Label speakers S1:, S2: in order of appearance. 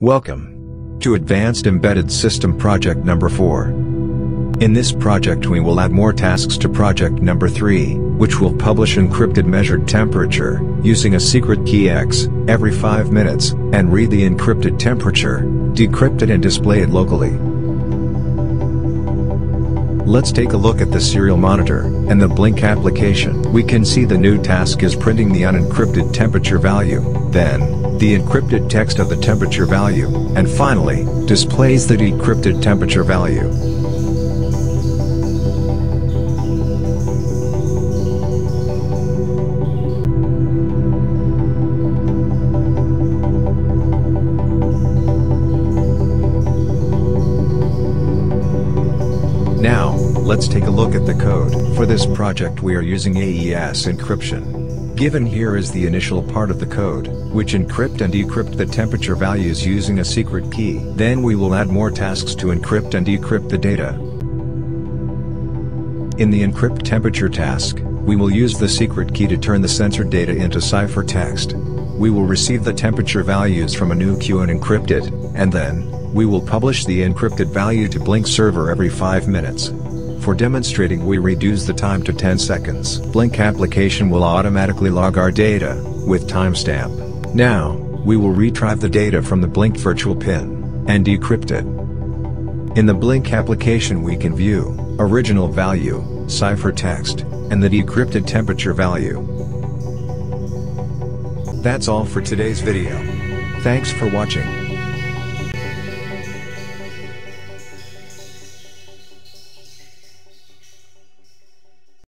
S1: Welcome to Advanced Embedded System Project number 4. In this project we will add more tasks to project number 3, which will publish encrypted measured temperature, using a secret key X, every 5 minutes, and read the encrypted temperature, decrypt it and display it locally. Let's take a look at the serial monitor, and the Blynk application. We can see the new task is printing the unencrypted temperature value, then, the encrypted text of the temperature value, and finally, displays the decrypted temperature value. Now, let's take a look at the code. For this project we are using AES encryption. Given here is the initial part of the code, which encrypt and decrypt the temperature values using a secret key. Then we will add more tasks to encrypt and decrypt the data. In the encrypt temperature task, we will use the secret key to turn the sensor data into ciphertext. We will receive the temperature values from a new queue and encrypt it, and then, we will publish the encrypted value to Blynk server every 5 minutes. For demonstrating we reduce the time to 10 seconds. Blynk application will automatically log our data, with timestamp. Now, we will retrieve the data from the Blynk virtual pin, and decrypt it. In the Blynk application we can view, original value, ciphertext, and the decrypted temperature value. That's all for today's video. Thanks for watching.